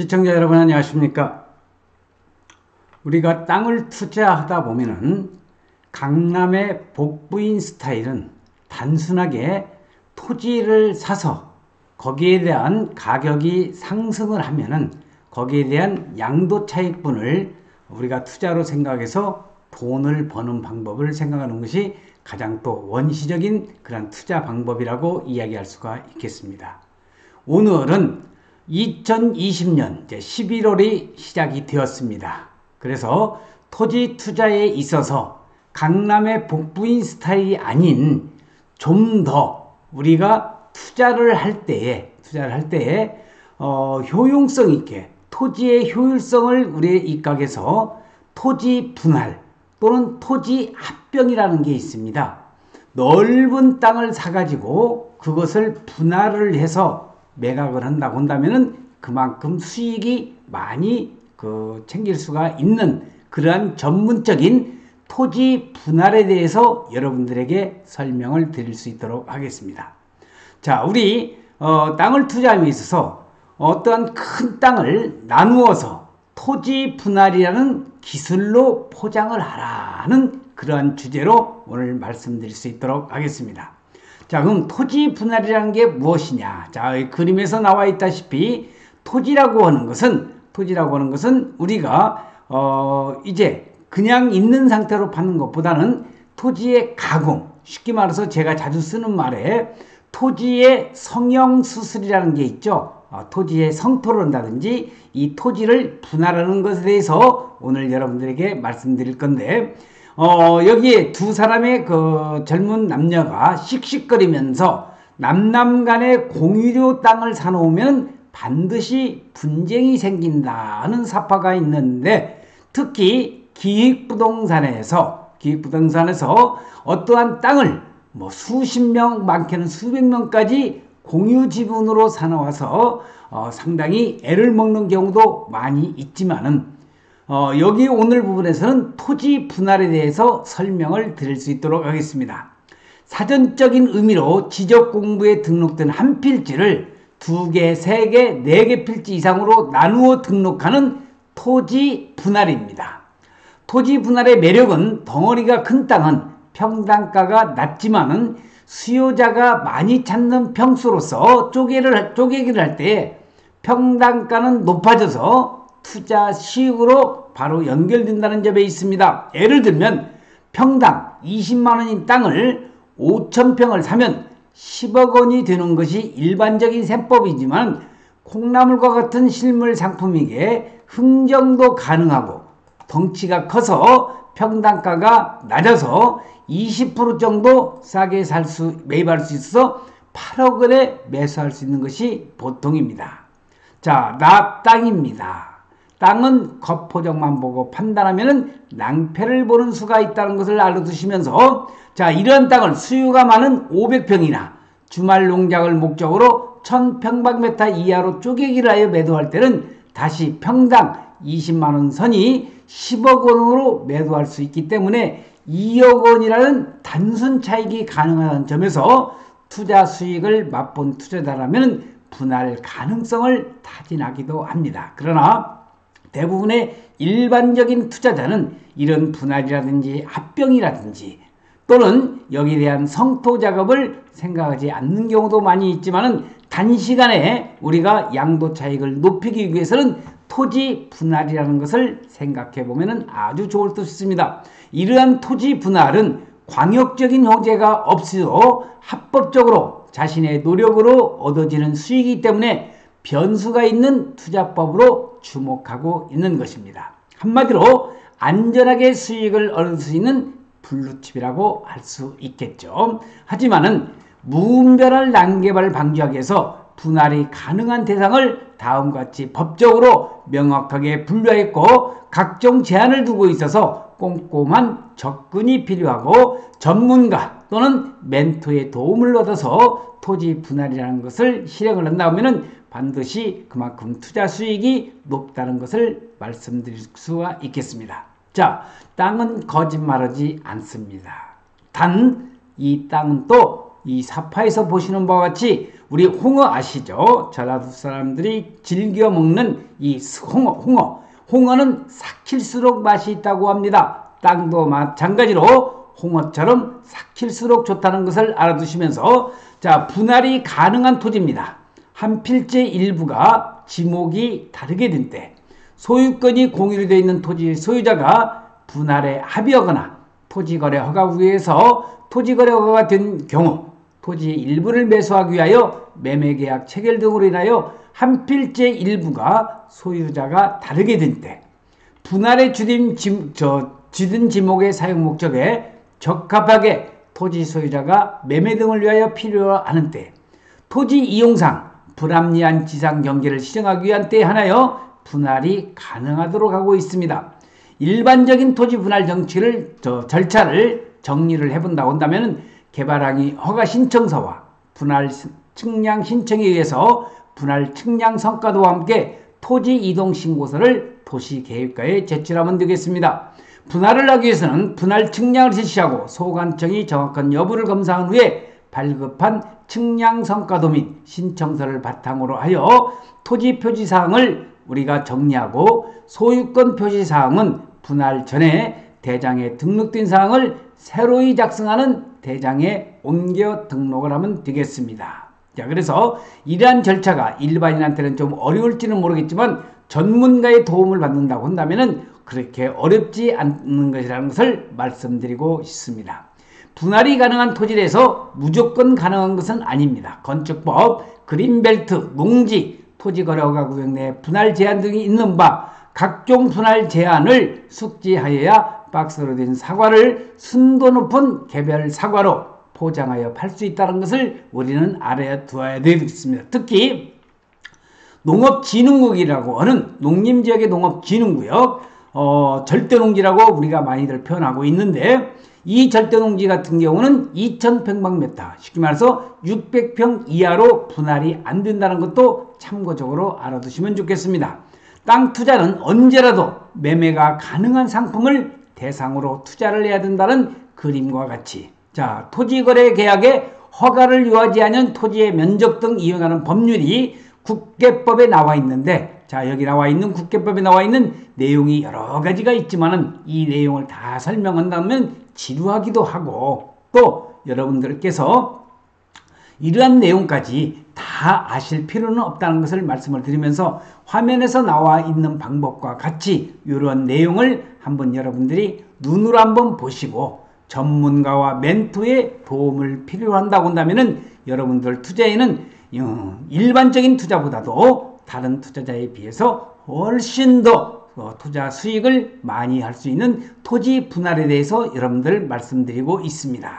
시청자 여러분 안녕하십니까? 우리가 땅을 투자하다 보면은 강남의 복부인 스타일은 단순하게 토지를 사서 거기에 대한 가격이 상승을 하면은 거기에 대한 양도 차익분을 우리가 투자로 생각해서 돈을 버는 방법을 생각하는 것이 가장 또 원시적인 그런 투자 방법이라고 이야기할 수가 있겠습니다. 오늘은 2020년 11월이 시작이 되었습니다. 그래서 토지 투자에 있어서 강남의 복부인 스타일이 아닌 좀 더 우리가 투자를 할 때에 투자를 할 때에 어, 효용성 있게 토지의 효율성을 우리의 입각해서 토지 분할 또는 토지 합병이라는 게 있습니다. 넓은 땅을 사가지고 그것을 분할을 해서 매각을 한다고 한다면은 그만큼 수익이 많이 그 챙길 수가 있는 그러한 전문적인 토지 분할에 대해서 여러분들에게 설명을 드릴 수 있도록 하겠습니다. 자, 우리 어, 땅을 투자함에 있어서 어떠한 큰 땅을 나누어서 토지 분할이라는 기술로 포장을 하라는 그러한 주제로 오늘 말씀드릴 수 있도록 하겠습니다. 자, 그럼 토지 분할이라는 게 무엇이냐? 자, 그림에서 나와 있다시피 토지라고 하는 것은 토지라고 하는 것은 우리가 어 이제 그냥 있는 상태로 파는 것보다는 토지의 가공, 쉽게 말해서 제가 자주 쓰는 말에 토지의 성형 수술이라는 게 있죠. 어, 토지의 성토를 한다든지 이 토지를 분할하는 것에 대해서 오늘 여러분들에게 말씀드릴 건데 어, 여기에 두 사람의 그 젊은 남녀가 씩씩거리면서 남남 간의 공유료 땅을 사놓으면 반드시 분쟁이 생긴다는 사파가 있는데 특히 기획부동산에서 기획부동산에서 어떠한 땅을 뭐 수십 명 많게는 수백 명까지 공유 지분으로 사놓아서 어, 상당히 애를 먹는 경우도 많이 있지만은 어, 여기 오늘 부분에서는 토지 분할에 대해서 설명을 드릴 수 있도록 하겠습니다. 사전적인 의미로 지적 공부에 등록된 한 필지를 두 개, 세 개, 네 개 필지 이상으로 나누어 등록하는 토지 분할입니다. 토지 분할의 매력은 덩어리가 큰 땅은 평당가가 낮지만은 수요자가 많이 찾는 평수로서 쪼개를, 쪼개기를 할 때 평당가는 높아져서 투자 시익으로 바로 연결된다는 점에 있습니다. 예를 들면 평당 20만 원인 땅을 5천 평을 사면 10억 원이 되는 것이 일반적인 셈법이지만 콩나물과 같은 실물 상품이기에 흥정도 가능하고 덩치가 커서 평당가가 낮아서 20% 정도 싸게 살 수, 매입할 수 있어서 8억 원에 매수할 수 있는 것이 보통입니다. 자, 나 땅입니다. 땅은 겉포정만 보고 판단하면 낭패를 보는 수가 있다는 것을 알아두시면서 자 이런 땅을 수요가 많은 500평이나 주말 농장을 목적으로 1000평방미터 이하로 쪼개기를 하여 매도할 때는 다시 평당 20만원 선이 10억 원으로 매도할 수 있기 때문에 2억 원이라는 단순 차익이 가능한 점에서 투자 수익을 맛본 투자자라면 분할 가능성을 타진하기도 합니다. 그러나 대부분의 일반적인 투자자는 이런 분할이라든지 합병이라든지 또는 여기에 대한 성토 작업을 생각하지 않는 경우도 많이 있지만은 단시간에 우리가 양도 차익을 높이기 위해서는 토지 분할이라는 것을 생각해 보면 아주 좋을 듯 싶습니다. 이러한 토지 분할은 광역적인 호재가 없이도 합법적으로 자신의 노력으로 얻어지는 수익이기 때문에 변수가 있는 투자법으로 주목하고 있는 것입니다. 한마디로 안전하게 수익을 얻을 수 있는 블루칩이라고 할 수 있겠죠. 하지만은 무분별한 난개발 방지하기 위해서 분할이 가능한 대상을 다음과 같이 법적으로 명확하게 분류했고 각종 제한을 두고 있어서 꼼꼼한 접근이 필요하고 전문가 또는 멘토의 도움을 얻어서 토지 분할이라는 것을 실행을 한다면 반드시 그만큼 투자 수익이 높다는 것을 말씀드릴 수가 있겠습니다. 자, 땅은 거짓말하지 않습니다. 단, 이 땅은 또 이 사파에서 보시는 바와 같이 우리 홍어 아시죠? 전라도 사람들이 즐겨 먹는 이 홍어, 홍어. 홍어는 삭힐수록 맛이 있다고 합니다. 땅도 마찬가지로 홍어처럼 삭힐수록 좋다는 것을 알아두시면서 자 분할이 가능한 토지입니다. 한 필지 일부가 지목이 다르게 된 때 소유권이 공유로 되어 있는 토지 소유자가 분할에 합의하거나 토지거래 허가구에서 토지거래 허가가 된 경우 토지의 일부를 매수하기 위하여 매매계약 체결 등으로 인하여 한 필지의 일부가 소유자가 다르게 된 때 분할의 주된 지목의 사용 목적에 적합하게 토지 소유자가 매매 등을 위하여 필요하는 때 토지 이용상 불합리한 지상 경계를 시정하기 위한 때 하나여 분할이 가능하도록 하고 있습니다. 일반적인 토지 분할 정치를 저 절차를 정리를 해본다고 한다면 개발항의 허가 신청서와 분할 측량 신청에 의해서 분할 측량 성과도와 함께 토지 이동 신고서를 도시계획과에 제출하면 되겠습니다. 분할을 하기 위해서는 분할 측량을 실시하고 소관청이 정확한 여부를 검사한 후에 발급한 측량 성과도 및 신청서를 바탕으로 하여 토지 표지 사항을 우리가 정리하고 소유권 표시 사항은 분할 전에 대장에 등록된 사항을 새로이 작성하는 대장에 옮겨 등록을 하면 되겠습니다. 자, 그래서 이러한 절차가 일반인한테는 좀 어려울지는 모르겠지만 전문가의 도움을 받는다고 한다면 그렇게 어렵지 않는 것이라는 것을 말씀드리고 싶습니다. 분할이 가능한 토지에서 무조건 가능한 것은 아닙니다. 건축법, 그린벨트, 농지, 토지거래허가 구역 내 분할 제한 등이 있는 바 각종 분할 제한을 숙지하여야 박스로 된 사과를 순도 높은 개별 사과로 포장하여 팔 수 있다는 것을 우리는 알아야 두어야 되겠습니다. 특히 농업진흥국이라고 하는 농림지역의 농업진흥구역 어, 절대농지라고 우리가 많이들 표현하고 있는데 이 절대농지 같은 경우는 2,100평미터 쉽게 말해서 600평 이하로 분할이 안 된다는 것도 참고적으로 알아두시면 좋겠습니다. 땅 투자는 언제라도 매매가 가능한 상품을 대상으로 투자를 해야 된다는 그림과 같이 자 토지거래 계약에 허가를 요하지 않은 토지의 면적 등 이용하는 법률이 국계법에 나와 있는데 자 여기 나와 있는 국계법에 나와 있는 내용이 여러 가지가 있지만은 이 내용을 다 설명한다면 지루하기도 하고 또 여러분들께서 이러한 내용까지 다 아실 필요는 없다는 것을 말씀을 드리면서 화면에서 나와 있는 방법과 같이 이런 내용을 한번 여러분들이 눈으로 한번 보시고 전문가와 멘토의 도움을 필요로 한다고 한다면 여러분들 투자에는 일반적인 투자보다도 다른 투자자에 비해서 훨씬 더 어, 투자 수익을 많이 할 수 있는 토지 분할에 대해서 여러분들 말씀드리고 있습니다.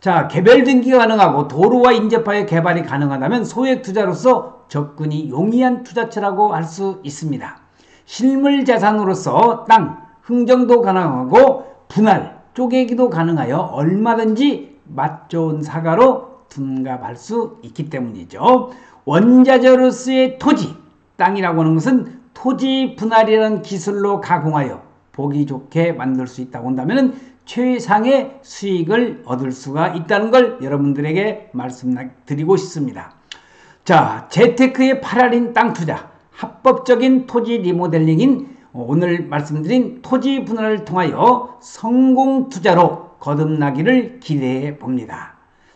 자, 개별 등기가 가능하고 도로와 인접하여 개발이 가능하다면 소액 투자로서 접근이 용이한 투자처라고 할 수 있습니다. 실물 자산으로서 땅, 흥정도 가능하고 분할, 쪼개기도 가능하여 얼마든지 맛 좋은 사과로 둔갑할 수 있기 때문이죠. 원자재로서의 토지, 땅이라고 하는 것은 토지 분할이라는 기술로 가공하여 보기 좋게 만들 수 있다고 한다면 최상의 수익을 얻을 수가 있다는 걸 여러분들에게 말씀드리고 싶습니다. 자, 재테크의 8할인 땅 투자, 합법적인 토지 리모델링인 오늘 말씀드린 토지 분할을 통하여 성공 투자로 거듭나기를 기대해 봅니다.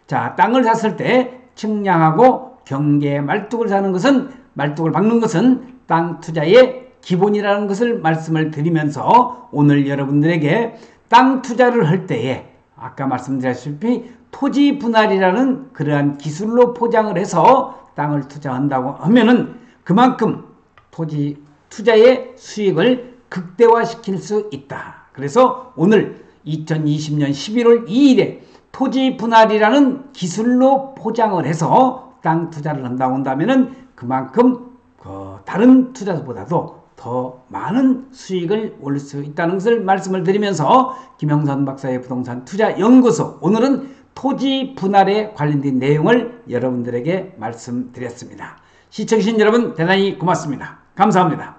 자, 땅을 샀을 때 측량하고 경계 말뚝을 사는 것은 말뚝을 박는 것은 땅 투자의 기본이라는 것을 말씀을 드리면서 오늘 여러분들에게 땅 투자를 할 때에 아까 말씀드렸다시피 토지 분할이라는 그러한 기술로 포장을 해서 땅을 투자한다고 하면은 그만큼 토지 투자의 수익을 극대화시킬 수 있다. 그래서 오늘 2020년 11월 2일에 토지 분할이라는 기술로 포장을 해서 땅 투자를 한다고 한다면은 그만큼 그 다른 투자보다도 더 많은 수익을 올릴 수 있다는 것을 말씀을 드리면서 김영선 박사의 부동산 투자 연구소 오늘은 토지 분할에 관련된 내용을 여러분들에게 말씀드렸습니다. 시청해주신 여러분 대단히 고맙습니다. 감사합니다.